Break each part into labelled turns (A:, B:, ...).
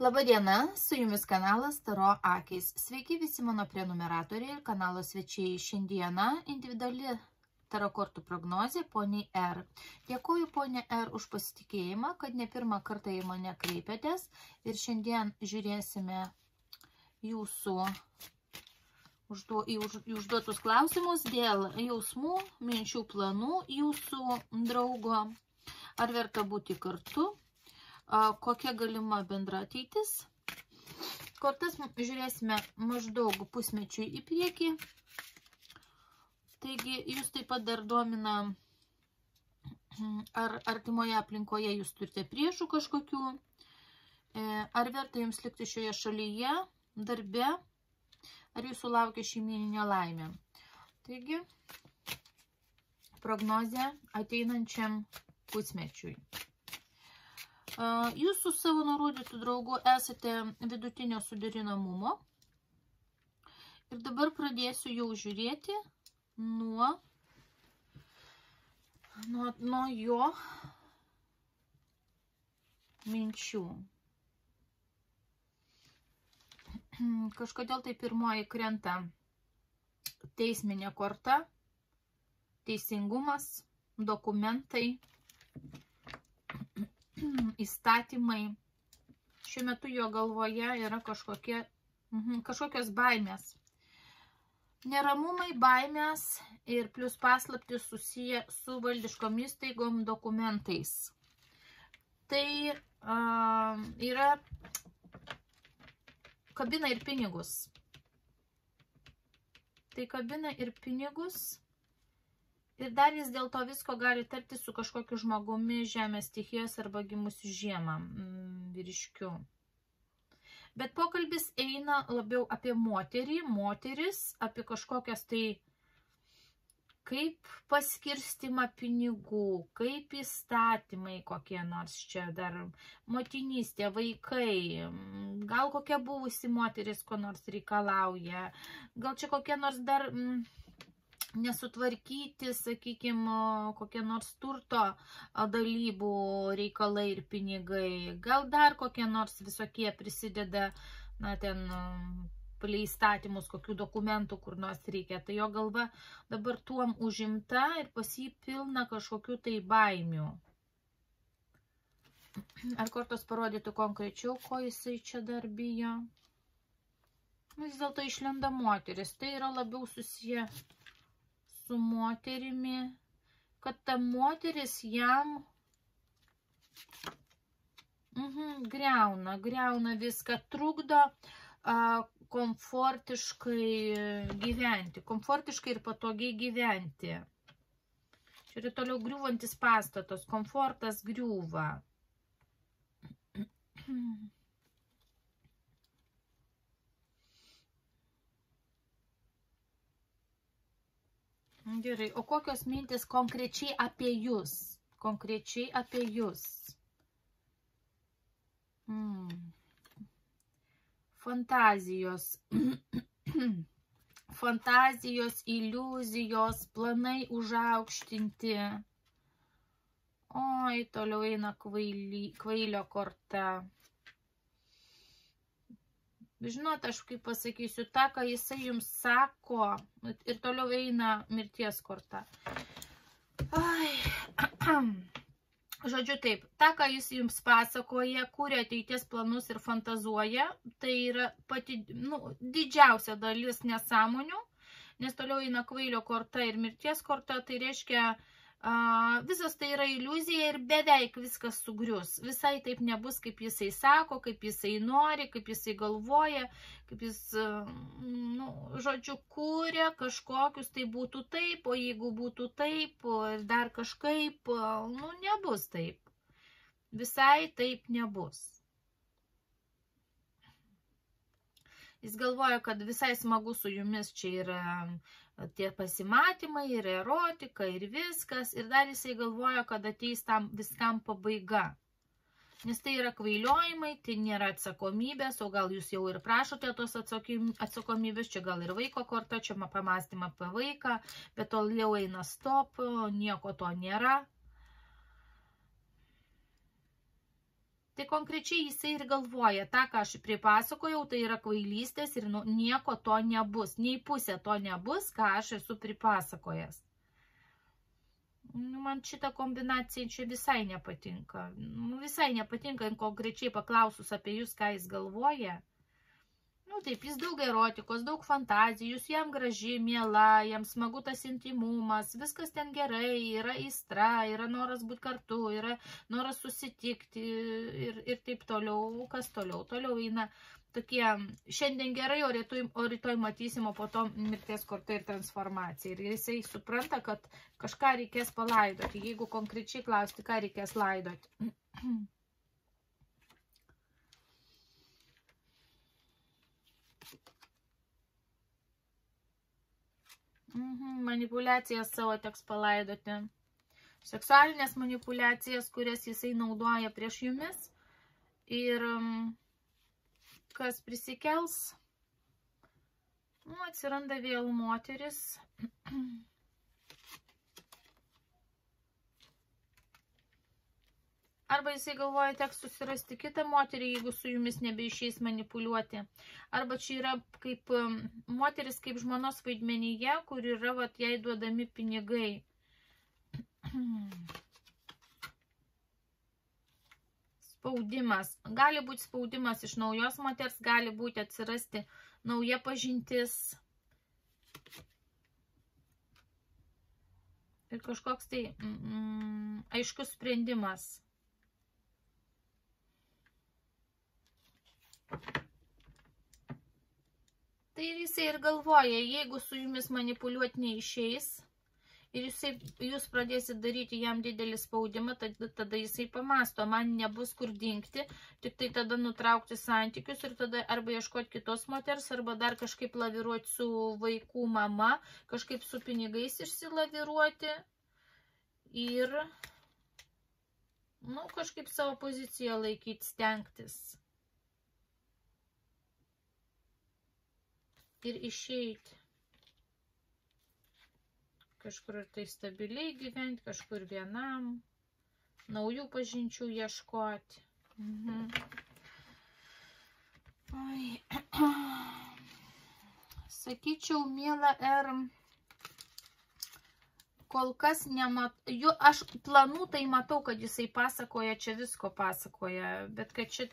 A: Labadiena, su jumis kanalas Taro Akis. Sveiki visi mano prenumeratoriai ir kanalo svečiai. Šiandieną individuali Taro kortų prognozė poniai R. Dėkuoju ponė R už pasitikėjimą, kad ne pirmą kartą į mane kreipėtės ir šiandien žiūrėsime jūsų užduo, į už, užduotus klausimus dėl jausmų, minčių planų jūsų draugo. Ar verta būti kartu? Kokia galima bendra ateitis. Kortas žiūrėsime maždaug pusmečiui į priekį. Taigi, jūs taip pat dar domina, ar artimoje aplinkoje jūs turite priešų kažkokių, e, ar verta jums likti šioje šalyje, darbe, ar jūsų laukia šeimininė laimė. Taigi, prognozė ateinančiam pusmečiui. Jūs su savo nurodytų draugu esate vidutinio suderinamumo. Ir dabar pradėsiu jau žiūrėti nuo, nuo, nuo jo minčių. Kažkodėl tai pirmoji krenta teisminė korta, teisingumas, dokumentai, įstatymai. Šiuo metu jo galvoje yra kažkokie, mhm, kažkokios baimės. Neramumai, baimės ir plus paslaptis susiję su valdiškom įstaigom dokumentais. Tai uh, yra kabina ir pinigus. Tai kabina ir pinigus Ir dar jis dėl to visko gali tarti su kažkokiu žmogumi žemės stichijos arba gimusiu žiemą mm, vyriškiu. Bet pokalbis eina labiau apie moterį, moteris, apie kažkokias tai kaip paskirstimą pinigų, kaip įstatymai kokie nors čia dar, motinystė, vaikai, gal kokia buvusi moteris ko nors reikalauja, gal čia kokie nors dar... Mm, nesutvarkyti, sakykime, kokie nors turto dalybų reikalai ir pinigai. Gal dar kokie nors visokie prisideda, na, ten palei įstatymus, kokių dokumentų kur nors reikia. Tai jo galva dabar tuom užimta ir pasipilna kažkokių tai baimių. Ar kortos parodytų konkrečiau, ko jisai čia dar bijo? Vis dėlto išlenda moteris. Tai yra labiau susiję su moterimi, kad ta moteris jam mhm, greuna, greuna viską, trukdo a, komfortiškai gyventi, komfortiškai ir patogiai gyventi. Čia yra toliau griūvantis pastatos, komfortas griūva. Gerai, o kokios mintis konkrečiai apie jūs? Konkrečiai apie jūs. Hmm. Fantazijos. Fantazijos, iliuzijos, planai užaukštinti. Oi, toliau eina kvaily, kvailio korta. Žinot, aš kaip pasakysiu, tą, ką jisai jums sako, ir toliau eina mirties korta. Ai. Žodžiu taip, tą, ką jis jums pasakoja, kuria ateities planus ir fantazuoja, tai yra pati nu, didžiausia dalis nesąmonių, nes toliau eina kvailio korta ir mirties korta, tai reiškia, uh, visas tai yra iliuzija ir beveik viskas sugrius. Visai taip nebus, kaip jisai sako, kaip jisai nori, kaip jisai galvoja, kaip jis, nu, žodžiu, kūrė kažkokius, tai būtų taip, o jeigu būtų taip, ir dar kažkaip, nu, nebus taip. Visai taip nebus. Jis galvoja, kad visai smagu su jumis čia yra tie pasimatymai ir erotika ir viskas. Ir dar jisai galvoja, kad ateis tam viskam pabaiga. Nes tai yra kvailiojimai, tai nėra atsakomybės, o gal jūs jau ir prašote tos atsakomybės, čia gal ir vaiko korta, čia pamastymą apie vaiką, bet tol jau eina stop, nieko to nėra. Tai konkrečiai jisai ir galvoja, tą, ką aš pripasakojau, tai yra kvailystės ir nu, nieko to nebus. Nei pusė to nebus, ką aš esu pripasakojęs. Nu, man šita kombinacija čia visai nepatinka. Nu, visai nepatinka, konkrečiai paklausus apie jūs, ką jis galvoja. Nu taip, jis daug erotikos, daug fantazijų, jūs jam graži, miela, jam smagu tas intimumas, viskas ten gerai, yra įstra, yra noras būti kartu, yra noras susitikti ir, ir taip toliau, kas toliau. Toliau eina tokie, šiandien gerai, o rytoj, o rytoj matysim, o po to mirties korta ir transformacija. Ir jisai supranta, kad kažką reikės palaidoti, jeigu konkrečiai klausti, ką reikės laidoti. Mhm, manipulacijas savo teks palaidoti. Seksualinės manipulacijas, kurias jisai naudoja prieš jumis. Ir kas prisikels, nu, atsiranda vėl moteris. Arba jisai galvoja, teks susirasti kitą moterį, jeigu su jumis nebeišeis manipuliuoti. Arba čia yra kaip moteris kaip žmonos vaidmenyje, kur yra vat, jai duodami pinigai. Spaudimas. Gali būti spaudimas iš naujos moters, gali būti atsirasti nauja pažintis. Ir kažkoks tai mm, aiškus sprendimas. Tai jisai ir galvoja, jeigu su jumis manipuliuoti neišeis ir jisai, jūs pradėsit daryti jam didelį spaudimą, tada, tada jisai pamasto, man nebus kur dinkti, tik tai tada nutraukti santykius ir tada arba ieškoti kitos moters, arba dar kažkaip laviruoti su vaikų mama, kažkaip su pinigais išsilaviruoti ir, nu, kažkaip savo poziciją laikyti, stengtis. Ir išeiti. Kažkur tai stabiliai gyventi, kažkur vienam, naujų pažinčių ieškoti. Mhm. Oi. Sakyčiau, mėla R, kol kas nemat, jo, aš planų tai matau, kad jisai pasakoja, čia visko pasakoja, bet kad čia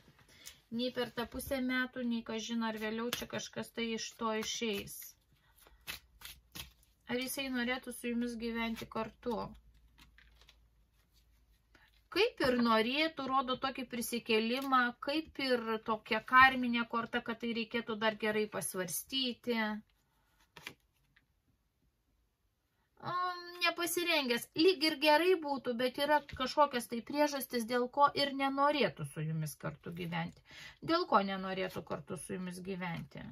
A: nei per tą pusę metų, nei kažin ar vėliau čia kažkas tai iš to išeis. Ar jisai norėtų su jumis gyventi kartu? Kaip ir norėtų, rodo tokį prisikėlimą, kaip ir tokia karminė korta, kad tai reikėtų dar gerai pasvarstyti. Um, nepasirengęs. Lyg ir gerai būtų, bet yra kažkokias tai priežastis, dėl ko ir nenorėtų su jumis kartu gyventi. Dėl ko nenorėtų kartu su jumis gyventi.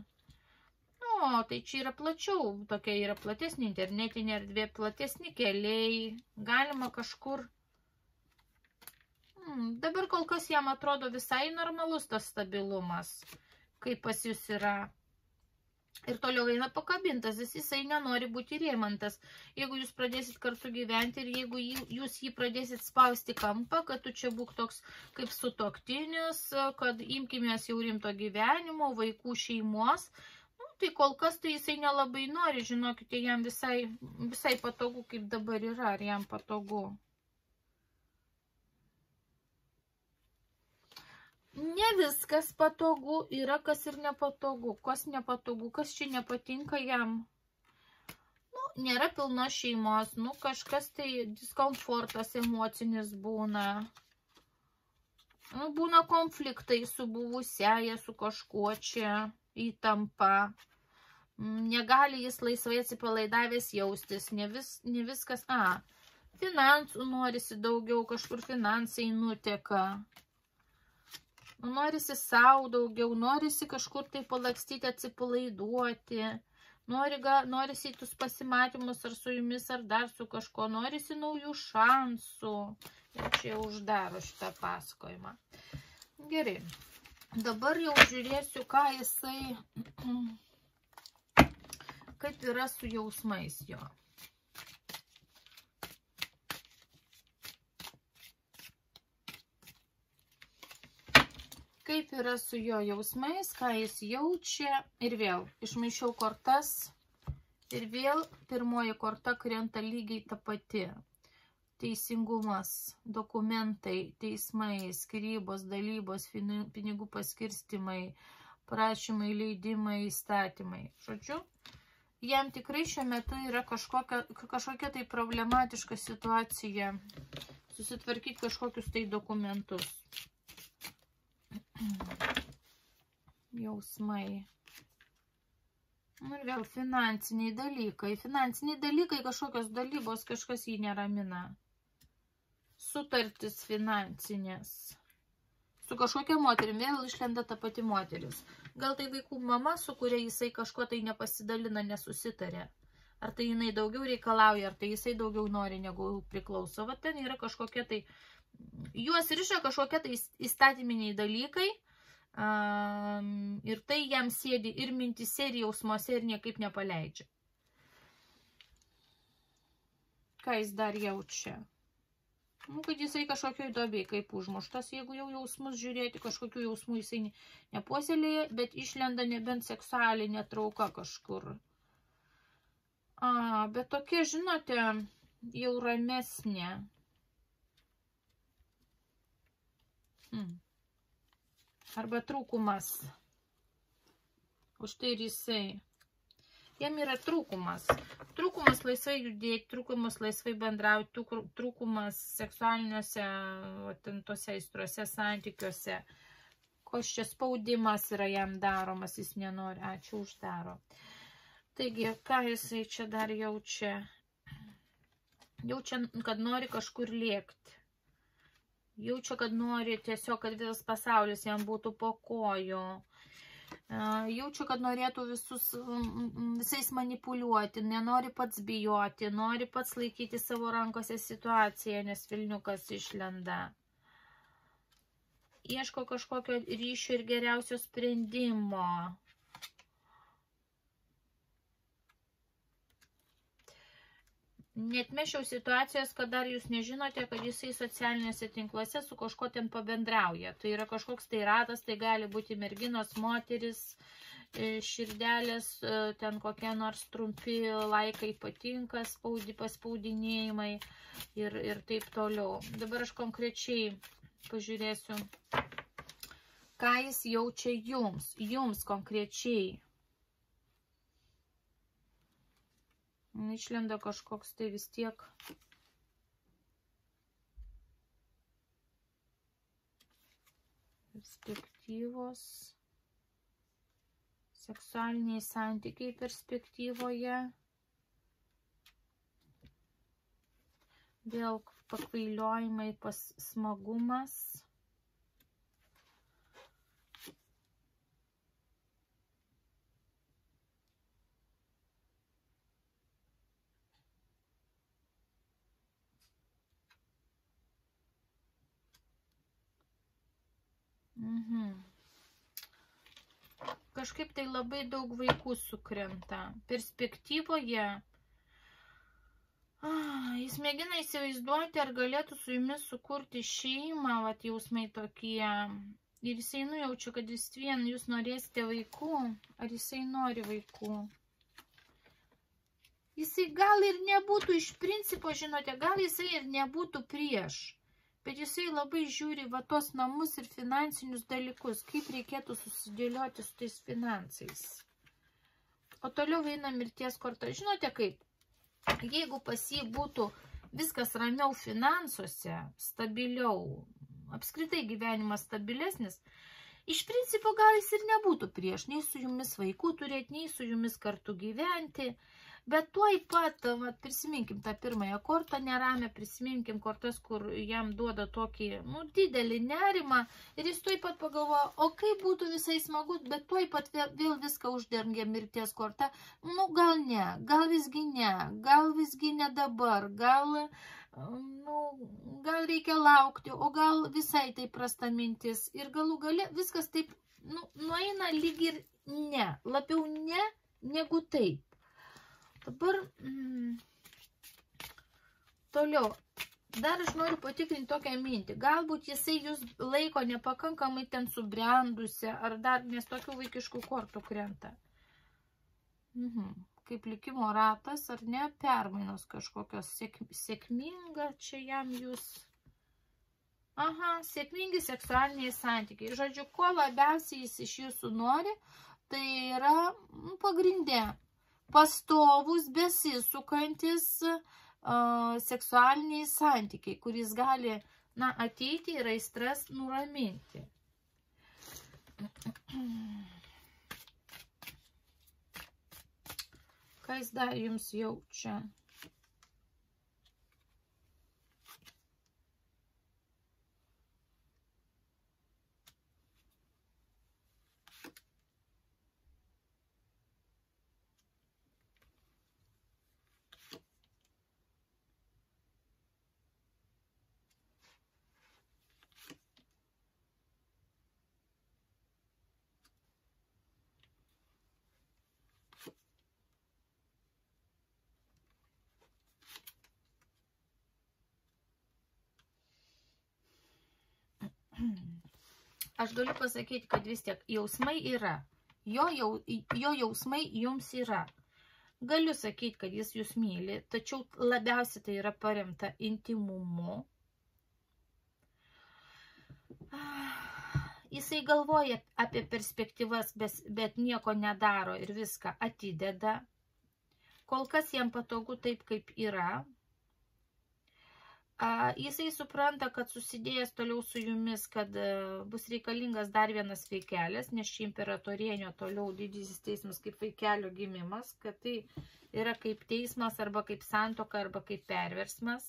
A: O, tai čia yra plačiau, tokia yra platesnė internetinė erdvė, platesni keliai, galima kažkur. Hmm, dabar kol kas jam atrodo visai normalus tas stabilumas, kaip pas jūs yra ir toliau eina pakabintas, jis jisai nenori būti rėmantas. Jeigu jūs pradėsit kartu gyventi ir jeigu jūs jį pradėsit spausti kampą, kad tu čia būk toks kaip sutoktinis, kad imkimės jau rimto gyvenimo, vaikų šeimos, nu, tai kol kas tai jisai nelabai nori, žinokite, jam visai, visai patogu, kaip dabar yra, ar jam patogu. Ne viskas patogu, yra kas ir nepatogu. Kas nepatogu, kas čia nepatinka jam. Nu, nėra pilna šeimos, nu kažkas tai diskomfortas emocinis būna. Nu, būna konfliktai su buvusiaja, su kažkuo čia įtampa. Negali jis laisvai atsipalaidavęs jaustis, ne, vis, ne viskas, a, finansų norisi daugiau, kažkur finansai nuteka norisi savo daugiau, norisi kažkur tai palakstyti, atsipalaiduoti, nori, ga, norisi į tus pasimatymus ar su jumis, ar dar su kažko, norisi naujų šansų. Ir čia uždaro šitą pasakojimą. Gerai, dabar jau žiūrėsiu, ką jisai, kaip yra su jausmais jo. Kaip yra su jo jausmais, ką jis jaučia. Ir vėl išmaišiau kortas. Ir vėl pirmoji korta krenta lygiai ta pati. Teisingumas, dokumentai, teismai, skirybos, dalybos, pinigų paskirstimai, prašymai, leidimai, įstatymai. Žodžiu, jam tikrai šiuo metu yra kažkokia, kažkokia tai problematiška situacija susitvarkyti kažkokius tai dokumentus. Jausmai. Nu ir vėl finansiniai dalykai. Finansiniai dalykai, kažkokios dalybos, kažkas jį neramina. Sutartis finansinės. Su kažkokia moterim vėl išlenda ta pati moteris. Gal tai vaikų mama, su kuria jisai kažko tai nepasidalina, nesusitarė. Ar tai jinai daugiau reikalauja, ar tai jisai daugiau nori, negu priklauso. Va ten yra kažkokie tai, juos riša kažkokie tai įstatyminiai dalykai. Um, ir tai jam sėdi ir mintise, ir jausmuose, ir niekaip nepaleidžia. Ką jis dar jaučia? Nu, kad jisai kažkokioj dobėj kaip užmuštas, jeigu jau jausmus žiūrėti, kažkokių jausmų jisai nepuoselėja, bet išlenda nebent seksualinė trauka kažkur. A, bet tokia, žinote, jau ramesnė. Hmm. Arba trūkumas. Už tai ir jisai. Jam yra trūkumas. Trūkumas laisvai judėti, trūkumas laisvai bendrauti, trūkumas seksualiniuose, tose aistruose santykiuose. Koš čia spaudimas yra jam daromas, jis nenori. Ačiū uždaro. Taigi, ką jisai čia dar jaučia? Jaučia, kad nori kažkur lėkti. Jaučia, kad nori tiesiog, kad visas pasaulis jam būtų po kojų. Jaučiu, kad norėtų visus, visais manipuliuoti, nenori pats bijoti, nori pats laikyti savo rankose situaciją, nes Vilniukas išlenda. Ieško kažkokio ryšio ir geriausio sprendimo. Netmešiau situacijos, kad dar jūs nežinote, kad jisai socialiniuose tinkluose su kažko ten pabendrauja. Tai yra kažkoks tai ratas, tai gali būti merginos, moteris, e, širdelės, e, ten kokie nors trumpi laikai patinka, spaudi, paspaudinėjimai ir, ir taip toliau. Dabar aš konkrečiai pažiūrėsiu, ką jis jaučia jums, jums konkrečiai. Išlenda kažkoks tai vis tiek. Perspektyvos. Seksualiniai santykiai perspektyvoje. Vėl pakvailiojimai pas smagumas. Mhm. Kažkaip tai labai daug vaikų sukrenta. Perspektyvoje ah, jis mėgina įsivaizduoti, ar galėtų su jumis sukurti šeimą, vat jausmai tokie. Ir jisai nujaučia, kad vis vien jūs norėsite vaikų, ar jisai nori vaikų. Jisai gal ir nebūtų iš principo, žinote, gal jisai ir nebūtų prieš bet jisai labai žiūri va tos namus ir finansinius dalykus, kaip reikėtų susidėlioti su tais finansais. O toliau eina mirties korta. Žinote kaip? Jeigu pas jį būtų viskas ramiau finansuose, stabiliau, apskritai gyvenimas stabilesnis, iš principo gal jis ir nebūtų prieš nei su jumis vaikų turėti, nei su jumis kartu gyventi, Bet tuoj pat, vat, prisiminkim tą pirmąją kortą neramę, prisiminkim kortas, kur jam duoda tokį, nu, didelį nerimą ir jis tuoj pat pagalvoja, o kaip būtų visai smagu, bet tuoj pat vėl, vėl viską uždengia mirties korta. Nu, gal ne, gal visgi ne, gal visgi ne dabar, gal, nu, gal reikia laukti, o gal visai tai prasta mintis ir galų gale viskas taip, nu, nueina lyg ir ne, labiau ne negu taip. Dabar mm, toliau. Dar aš noriu patikrinti tokią mintį. Galbūt jisai jūs laiko nepakankamai ten subrendusi, ar dar, nes tokių vaikiškų kortų krenta. Mhm. Kaip likimo ratas, ar ne, permainos kažkokios sėk, sėkminga, čia jam jūs. Aha, sėkmingi seksualiniai santykiai. Žodžiu, ko labiausiai jis iš jūsų nori, tai yra pagrindė pastovus, besisukantis, uh, seksualiniai santykiai, kuris gali na, ateiti ir aistras nuraminti. Kas dar jums jaučia? Aš galiu pasakyti, kad vis tiek jausmai yra. Jo, jau, jo jausmai jums yra. Galiu sakyti, kad jis jūs myli, tačiau labiausiai tai yra paremta intimumu. Jisai galvoja apie perspektyvas, bet nieko nedaro ir viską atideda. Kol kas jam patogu taip, kaip yra. Jisai supranta, kad susidėjęs toliau su jumis, kad e, bus reikalingas dar vienas veikelis, nes ši imperatorienio toliau didysis teismas kaip vaikelio gimimas, kad tai yra kaip teismas arba kaip santoka arba kaip perversmas.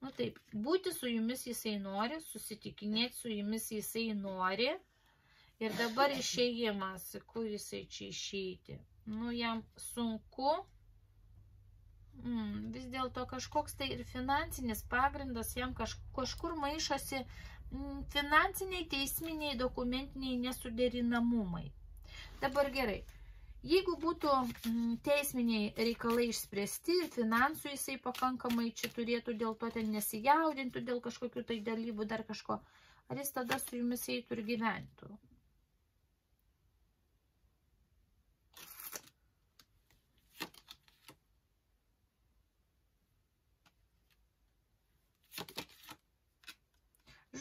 A: Nu taip, būti su jumis jisai nori, susitikinėti su jumis jisai nori. Ir dabar išėjimas, kur jisai čia išeiti. Nu, jam sunku mm, vis dėlto kažkoks tai ir finansinis pagrindas jam kaž, kažkur maišosi mm, finansiniai, teisminiai, dokumentiniai nesuderinamumai. Dabar gerai. Jeigu būtų mm, teisminiai reikalai išspręsti ir finansų jisai pakankamai čia turėtų dėl to ten nesijaudintų, dėl kažkokių tai dalybų, dar kažko, ar jis tada su jumis eitų ir gyventų?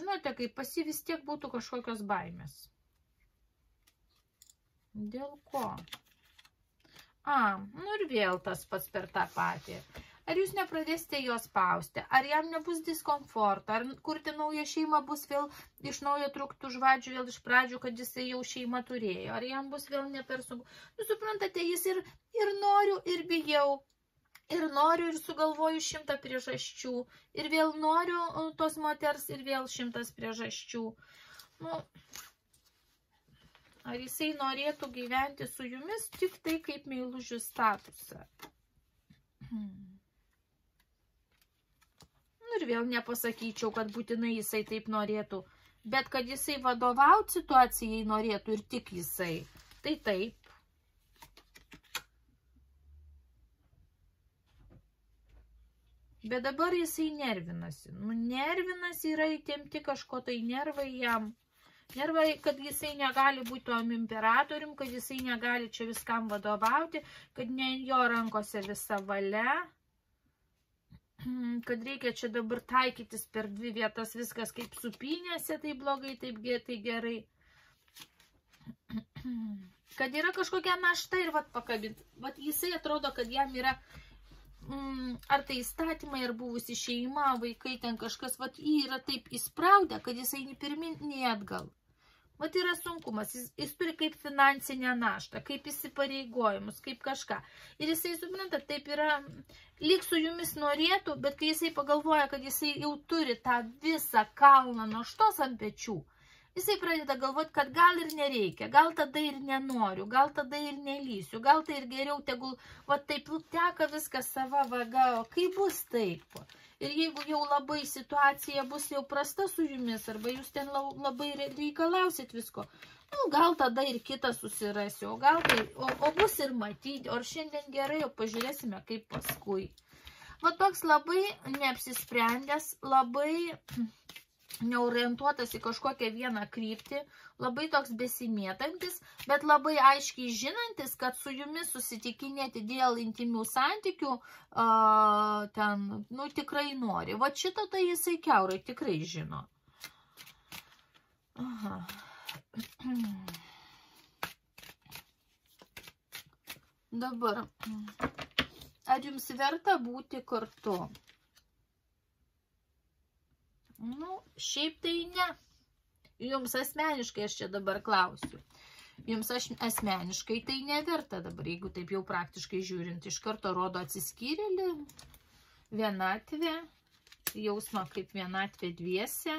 A: Žinote, kaip pasi vis tiek būtų kažkokios baimės. Dėl ko? A, nu ir vėl tas pats per tą patį. Ar jūs nepradėsite jo spausti? Ar jam nebus diskomforto? Ar kurti naują šeimą bus vėl iš naujo truktų žvadžių vėl iš pradžių, kad jisai jau šeimą turėjo? Ar jam bus vėl ne per sunku? Jūs suprantate, jis ir, ir noriu, ir bijau, ir noriu ir sugalvoju šimtą priežasčių, ir vėl noriu tos moters, ir vėl šimtas priežasčių. Nu, ar jisai norėtų gyventi su jumis tik tai kaip meilužių statusą? Hmm. Nu, ir vėl nepasakyčiau, kad būtinai jisai taip norėtų, bet kad jisai vadovauti situacijai norėtų ir tik jisai, tai taip. Bet dabar jisai nervinasi. Nu, nervinasi yra įtemti kažko tai nervai jam. Nervai, kad jisai negali būti tom imperatorium, kad jisai negali čia viskam vadovauti, kad ne jo rankose visa valia, kad reikia čia dabar taikytis per dvi vietas viskas kaip supinėse, tai blogai, taip tai gerai. Kad yra kažkokia našta ir vat pakabint. Vat jisai atrodo, kad jam yra mm, ar tai įstatymai, ar buvusi šeima, vaikai, ten kažkas, vat, jį yra taip įspraudę, kad jisai nei pirmin, nei atgal. Vat yra sunkumas, jis, jis turi kaip finansinę naštą, kaip įsipareigojimus, kaip kažką. Ir jisai, suprantat, taip yra, lyg su jumis norėtų, bet kai jisai pagalvoja, kad jisai jau turi tą visą kalną naštos ant pečių, jisai pradeda galvoti, kad gal ir nereikia, gal tada ir nenoriu, gal tada ir nelysiu, gal tai ir geriau tegul, va taip teka viskas sava vaga, o kaip bus taip? Ir jeigu jau labai situacija bus jau prasta su jumis, arba jūs ten labai reikalausit visko, nu, gal tada ir kitą susirasiu, o gal tai, o, o bus ir matyti, o šiandien gerai, o pažiūrėsime kaip paskui. Va toks labai neapsisprendęs, labai neorientuotas į kažkokią vieną kryptį, labai toks besimėtantis, bet labai aiškiai žinantis, kad su jumis susitikinėti dėl intimių santykių uh, ten, nu, tikrai nori. Va šito tai jisai keurai tikrai žino. Aha. Dabar, ar jums verta būti kartu? Nu, šiaip tai ne. Jums asmeniškai aš čia dabar klausiu. Jums aš asmeniškai tai neverta dabar, jeigu taip jau praktiškai žiūrint, iš karto rodo atsiskyrėlį, vienatvė, jausmą kaip vienatvė dviese.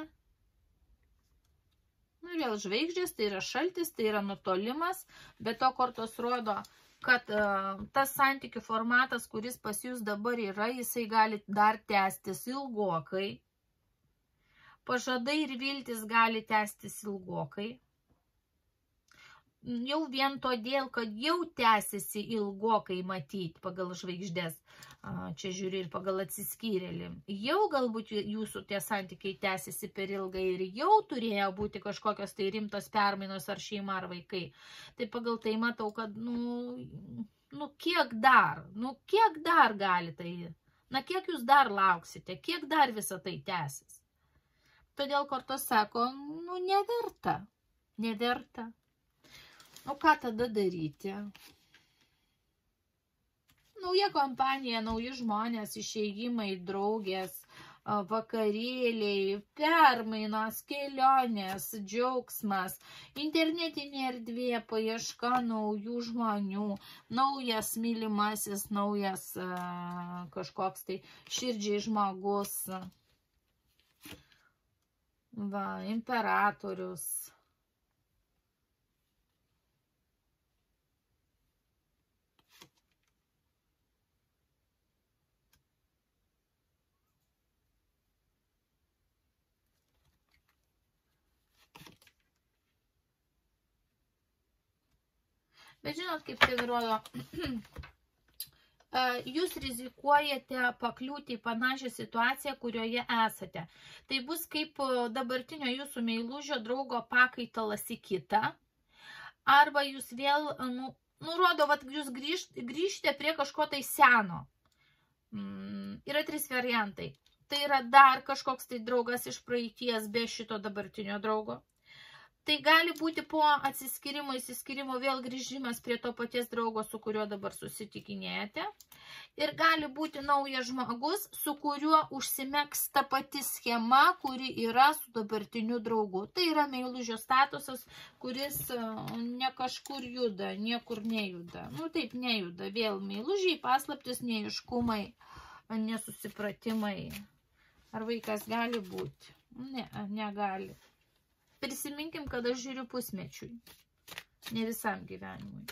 A: Nu, vėl žvaigždės, tai yra šaltis, tai yra nutolimas, bet to kortos rodo, kad uh, tas santykių formatas, kuris pas jūs dabar yra, jisai gali dar tęstis ilgokai Pažadai ir viltis gali tęstis ilgokai. Jau vien todėl, kad jau tęsiasi ilgokai matyti pagal žvaigždės, čia žiūri ir pagal atsiskyrėlį. Jau galbūt jūsų tie santykiai tęsiasi per ilgai ir jau turėjo būti kažkokios tai rimtos permainos ar šeima ar vaikai. Tai pagal tai matau, kad, nu, nu kiek dar, nu kiek dar gali tai, na kiek jūs dar lauksite, kiek dar visą tai tęsis. Todėl kortos sako, nu, neverta, neverta. O ką tada daryti? Nauja kompanija, nauji žmonės, išėjimai, draugės, vakarėliai, permainos, kelionės, džiaugsmas, internetinė erdvė, paieška naujų žmonių, naujas mylimasis, naujas kažkoks tai širdžiai žmogus. Va, imperatorius. Bet žinot, kaip tai rodo jūs rizikuojate pakliūti į panašią situaciją, kurioje esate. Tai bus kaip dabartinio jūsų meilužio draugo pakaitalas į kitą. Arba jūs vėl, nu, nurodo, kad jūs grįžt, grįžte prie kažko tai seno. Mm, yra trys variantai. Tai yra dar kažkoks tai draugas iš praeities be šito dabartinio draugo. Tai gali būti po atsiskirimo, įsiskirimo vėl grįžimas prie to paties draugo, su kuriuo dabar susitikinėjate. Ir gali būti naujas žmogus, su kuriuo užsimegs ta pati schema, kuri yra su dabartiniu draugu. Tai yra meilužio statusas, kuris e, ne kažkur juda, niekur nejuda. Nu taip, nejuda. Vėl meilužiai, paslaptis, neiškumai, nesusipratimai. Ar vaikas gali būti? Ne, negali. Prisiminkim, kad aš žiūriu pusmečiui, ne visam gyvenimui.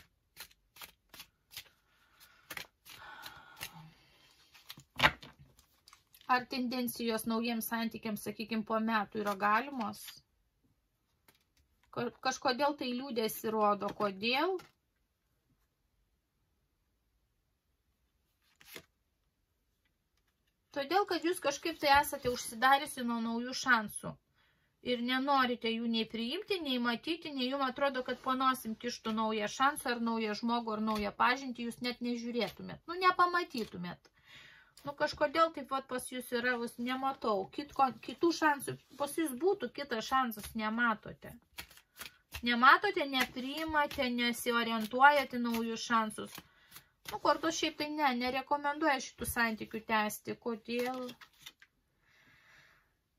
A: Ar tendencijos naujiems santykiams, sakykime, po metų yra galimos? Kažkodėl tai liūdėsi rodo. Kodėl? Todėl, kad jūs kažkaip tai esate užsidariusi nuo naujų šansų ir nenorite jų nei priimti, nei matyti, nei jums atrodo, kad panosim kištų naują šansą ar naują žmogų ar naują pažintį, jūs net nežiūrėtumėt, nu nepamatytumėt. Nu kažkodėl taip pat pas jūs yra, vis nematau, Kitko, kitų šansų, pas jūs būtų kitas šansas, nematote. Nematote, nepriimate, nesiorientuojate naujus šansus. Nu, kortos šiaip tai ne, nerekomenduoja šitų santykių tęsti. Kodėl?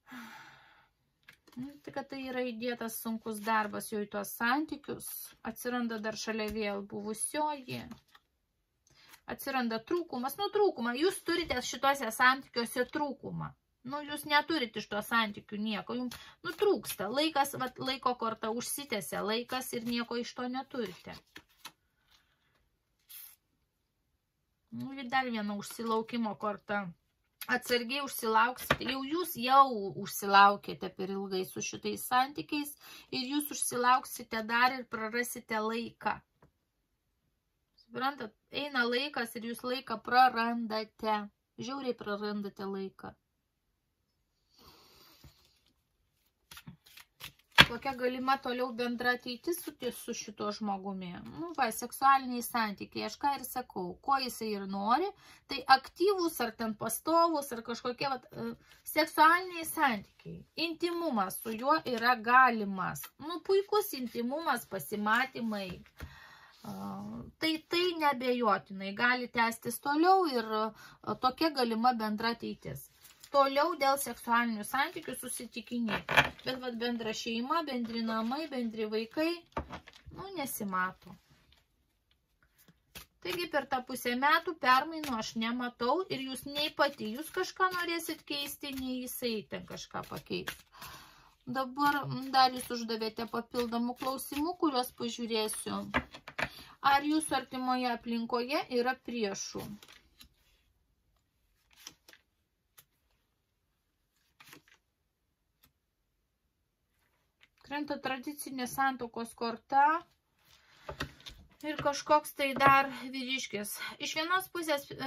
A: Nu, tai kad tai yra įdėtas sunkus darbas jau į tuos santykius, atsiranda dar šalia vėl buvusioji, atsiranda trūkumas, nu trūkumą, jūs turite šituose santykiuose trūkumą. Nu, jūs neturit iš to santykių nieko, jums nutrūksta, laikas, vat, laiko korta užsitęsia laikas ir nieko iš to neturite. Nu, ir dar viena užsilaukimo korta atsargiai užsilauksite, jau jūs jau užsilaukėte per ilgai su šitais santykiais ir jūs užsilauksite dar ir prarasite laiką. Suprantat, eina laikas ir jūs laiką prarandate. Žiauriai prarandate laiką. Kokia galima toliau bendra ateitis su, su šito žmogumi. Nu, va, seksualiniai santykiai, aš ką ir sakau, ko jisai ir nori, tai aktyvus ar ten pastovus ar kažkokie va, e, seksualiniai santykiai. Intimumas su juo yra galimas. Nu, puikus intimumas, pasimatymai. Tai tai nebejotinai gali tęstis toliau ir tokia galima bendra ateitis toliau dėl seksualinių santykių susitikinėti. Bet vat, bendra šeima, bendri namai, bendri vaikai, nu, nesimato. Taigi per tą pusę metų permainų aš nematau ir jūs nei pati, jūs kažką norėsit keisti, nei jisai ten kažką pakeis. Dabar dar jūs uždavėte papildomų klausimų, kuriuos pažiūrėsiu. Ar jūsų artimoje aplinkoje yra priešų? Krenta tradicinė santokos korta ir kažkoks tai dar vyriškis. Iš vienos pusės e,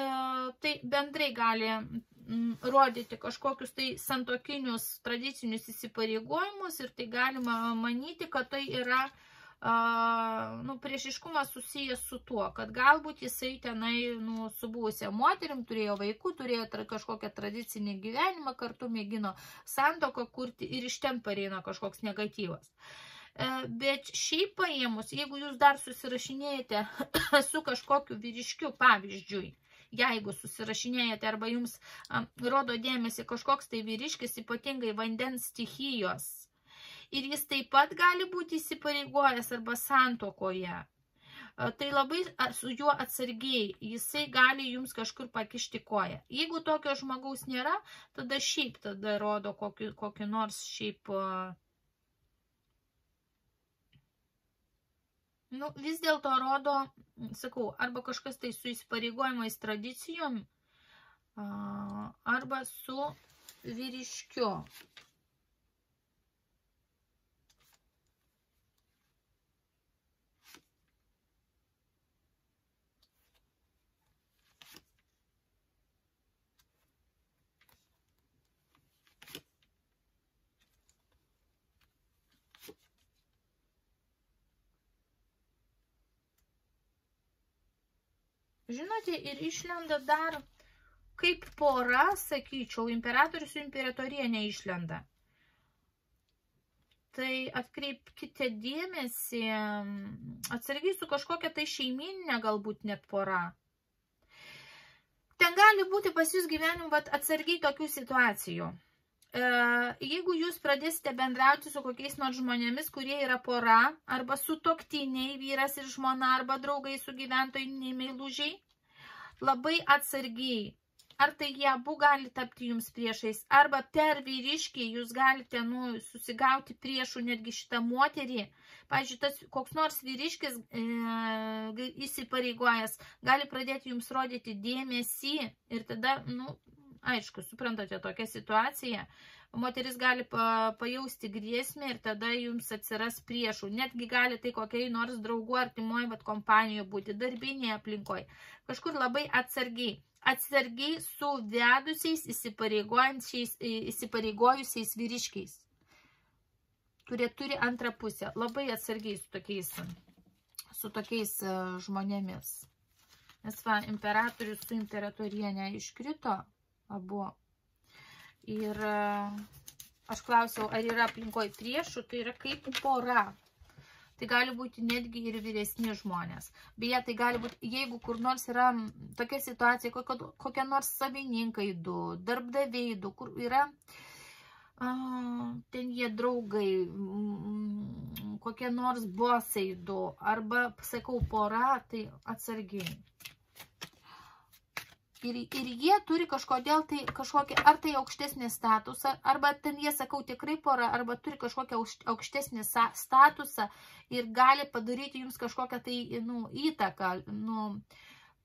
A: tai bendrai gali rodyti kažkokius tai santokinius tradicinius įsipareigojimus ir tai galima manyti, kad tai yra e, nu, priešiškumas susijęs su tuo, kad galbūt jisai tenai nu, su buvusia moterim turėjo vaikų, turėjo tra, kažkokią tradicinį gyvenimą, kartu mėgino santoką kurti ir iš ten pareina kažkoks negatyvas. Bet šiaip paėmus, jeigu jūs dar susirašinėjate su kažkokiu vyriškiu pavyzdžiui, jeigu susirašinėjate arba jums rodo dėmesį kažkoks tai vyriškis, ypatingai vandens stichijos, ir jis taip pat gali būti įsipareigojęs arba santokoje. Tai labai su juo atsargiai, jisai gali jums kažkur pakišti koją. Jeigu tokio žmogaus nėra, tada šiaip tada rodo kokį, kokį nors šiaip Nu, vis dėlto rodo, sakau, arba kažkas tai su įsipareigojimais tradicijom, arba su vyriškiu. Žinote, ir išlenda dar kaip pora, sakyčiau, imperatorius su imperatorienė išlenda. Tai atkreipkite dėmesį, atsargiai su kažkokia tai šeimininė galbūt net pora. Ten gali būti pas jūs gyvenim vat, atsargiai tokių situacijų. E, jeigu jūs pradėsite bendrauti su kokiais nors žmonėmis, kurie yra pora, arba su toktiniai, vyras ir žmona, arba draugai su gyventojiniai meilužiai, labai atsargiai. Ar tai jie abu gali tapti jums priešais, arba per vyriškį jūs galite nu, susigauti priešų netgi šitą moterį. Pavyzdžiui, tas koks nors vyriškis e, įsipareigojęs gali pradėti jums rodyti dėmesį ir tada, nu, aišku, suprantate tokią situaciją, moteris gali pa, pajausti grėsmę ir tada jums atsiras priešų. Netgi gali tai kokiai nors draugų artimoje, bet kompanijoje būti darbinėje aplinkoje. Kažkur labai atsargiai. Atsargiai su vedusiais įsipareigojusiais vyriškiais, kurie turi antrą pusę. Labai atsargiai su tokiais, su tokiais e, žmonėmis. Nes va, imperatorius su imperatorienė iškrito abu Ir e, aš klausiau, ar yra aplinkoj priešų, tai yra kaip pora. Tai gali būti netgi ir vyresni žmonės. Beje, tai gali būti, jeigu kur nors yra tokia situacija, kokia, kokia nors savininkai du, darbdaviai du, kur yra ten jie draugai, kokie nors bosai du, arba, sakau, pora, tai atsargiai. Ir, ir jie turi kažkodėl tai kažkokį, ar tai aukštesnį statusą, arba ten jie, sakau, tikrai pora, arba turi kažkokią aukštesnį statusą ir gali padaryti jums kažkokią tai nu, įtaką. Nu,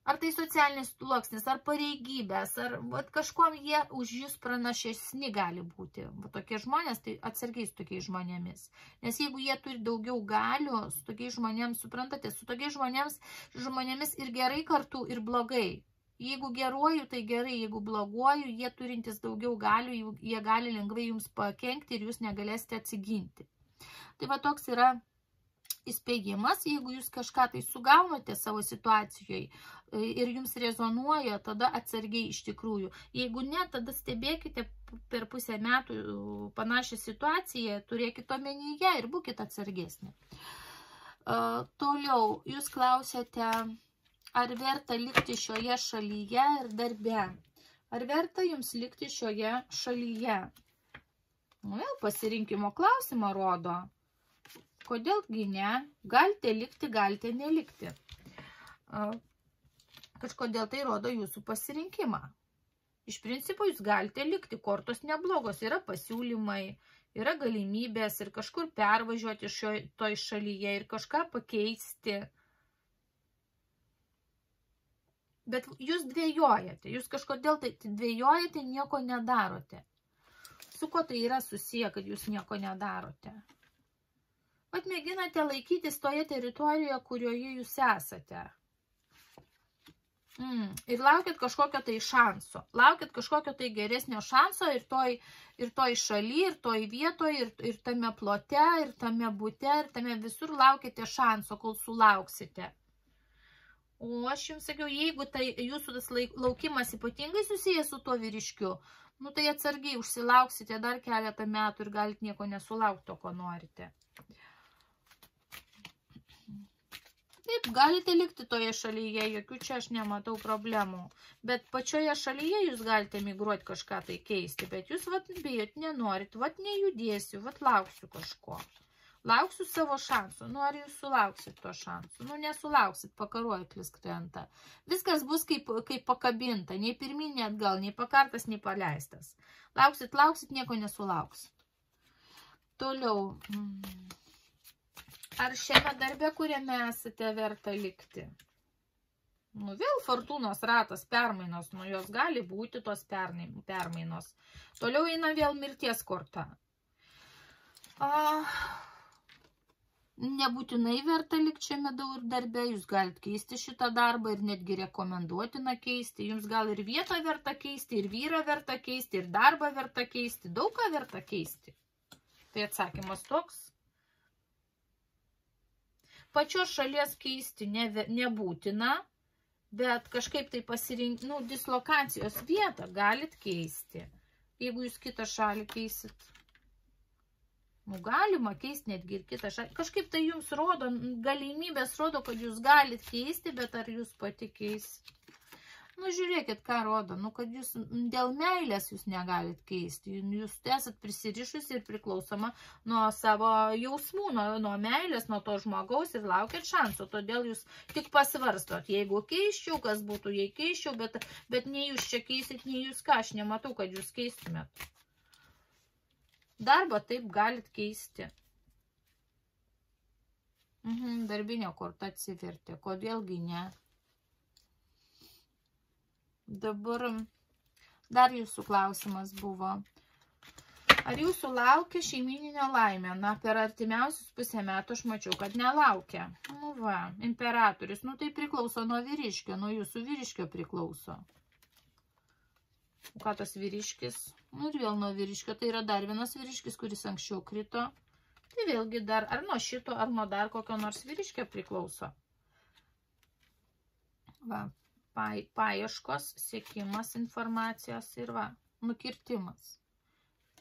A: ar tai socialinis sluoksnis, ar pareigybės, ar vat, kažkuom jie už jūs pranašesni gali būti. Va, tokie žmonės, tai atsargiai su tokiais žmonėmis. Nes jeigu jie turi daugiau galių, su tokiais žmonėmis, suprantate, su tokiais žmonėmis, žmonėmis ir gerai kartu, ir blogai. Jeigu geruoju, tai gerai, jeigu bloguoju, jie turintys daugiau galių, jie gali lengvai jums pakenkti ir jūs negalėsite atsiginti. Tai va toks yra įspėjimas, jeigu jūs kažką tai sugaunate savo situacijoje ir jums rezonuoja, tada atsargiai iš tikrųjų. Jeigu ne, tada stebėkite per pusę metų panašią situaciją, turėkite omenyje ir būkite atsargesni. Toliau, jūs klausėte, ar verta likti šioje šalyje ir darbe. Ar verta jums likti šioje šalyje? Nu, vėl pasirinkimo klausimą rodo. Kodėlgi ne? Galite likti, galite nelikti. Kažkodėl tai rodo jūsų pasirinkimą. Iš principo jūs galite likti, kortos neblogos, yra pasiūlymai, yra galimybės ir kažkur pervažiuoti šio, toj šalyje ir kažką pakeisti. Bet jūs dvėjojate, jūs kažkodėl tai dvėjojate, nieko nedarote. Su ko tai yra susiję, kad jūs nieko nedarote? Vat mėginate laikytis toje teritorijoje, kurioje jūs esate. Mm. Ir laukit kažkokio tai šanso. Laukit kažkokio tai geresnio šanso ir toj, ir toj šaly, ir toj vietoje, ir, ir tame plote, ir tame bute, ir tame visur laukite šanso, kol sulauksite. O aš jums sakiau, jeigu tai jūsų tas laukimas ypatingai susijęs su tuo vyriškiu, nu tai atsargiai užsilauksite dar keletą metų ir galite nieko nesulaukti to, ko norite. Taip, galite likti toje šalyje, jokių čia aš nematau problemų. Bet pačioje šalyje jūs galite migruoti kažką tai keisti, bet jūs vat bijot, nenorit, vat nejudėsiu, vat lauksiu kažko. Lauksiu savo šansų. Nu, ar jūs sulauksit to šansų? Nu, nesulauksit, pakaruojatlis krenta. Viskas bus kaip, kaip pakabinta, nei pirmin, nei atgal, nei pakartas, nei paleistas. Lauksit, lauksit, nieko nesulauksit. Toliau. Hmm. Ar šiame darbe, kuriame esate verta likti? Nu, vėl fortūnos ratas, permainos, nu, jos gali būti tos permainos. Toliau eina vėl mirties korta. A, nebūtinai verta likti šiame darbe, jūs galite keisti šitą darbą ir netgi rekomenduotina keisti. Jums gal ir vietą verta keisti, ir vyrą verta keisti, ir darbą verta keisti, daug ką verta keisti. Tai atsakymas toks pačios šalies keisti ne, nebūtina, bet kažkaip tai pasirinkti, nu, dislokacijos vietą galit keisti. Jeigu jūs kitą šalį keisit, nu, galima keisti netgi ir kitą šalį. Kažkaip tai jums rodo, galimybės rodo, kad jūs galit keisti, bet ar jūs pati keisit? Nu, žiūrėkit, ką rodo, nu, kad jūs dėl meilės jūs negalit keisti, jūs esat prisirišusi ir priklausoma nuo savo jausmų, nuo, nuo meilės, nuo to žmogaus ir laukiat šansų, todėl jūs tik pasvarstot, jeigu keiščiau, kas būtų, jei keiščiau, bet, bet nei jūs čia keisit, nei jūs ką, aš nematau, kad jūs keistumėt. Darbą taip galit keisti. Mhm, darbinio korta atsivertė, kodėlgi ne? Dabar dar jūsų klausimas buvo. Ar jūsų laukia šeimininio laimė? Na, per artimiausius pusę metų aš mačiau, kad nelaukia. Nu va, imperatorius. Nu, tai priklauso nuo vyriškio, nuo jūsų vyriškio priklauso. O ką tas vyriškis? Nu, ir vėl nuo vyriškio. Tai yra dar vienas vyriškis, kuris anksčiau krito. Tai vėlgi dar, ar nuo šito, ar nuo dar kokio nors vyriškio priklauso. Va, paieškos, sėkimas informacijos ir va, nukirtimas.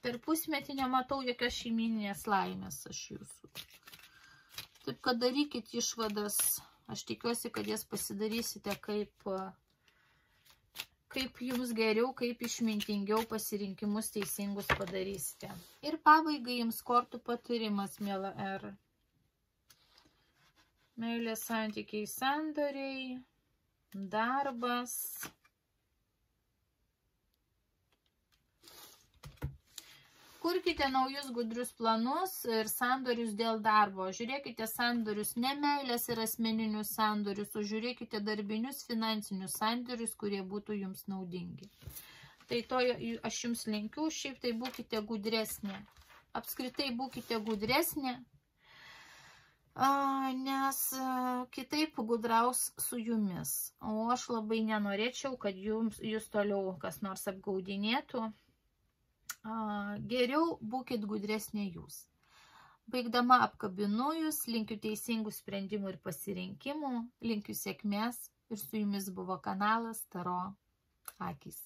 A: Per pusmetį nematau jokios šeiminės laimės aš jūsų. Taip, kad darykit išvadas. Aš tikiuosi, kad jas pasidarysite kaip, kaip jums geriau, kaip išmintingiau pasirinkimus teisingus padarysite. Ir pabaigai jums kortų patarimas, mėla R. Meilės santykiai sandoriai darbas. Kurkite naujus gudrius planus ir sandorius dėl darbo. Žiūrėkite sandorius ne meilės ir asmeninius sandorius, o žiūrėkite darbinius finansinius sandorius, kurie būtų jums naudingi. Tai to aš jums linkiu, šiaip tai būkite gudresnė. Apskritai būkite gudresnė, nes kitaip gudraus su jumis. O aš labai nenorėčiau, kad jums, jūs toliau kas nors apgaudinėtų. Geriau būkit gudresnė jūs. Baigdama apkabinu jūs, linkiu teisingų sprendimų ir pasirinkimų, linkiu sėkmės ir su jumis buvo kanalas Taro Akis.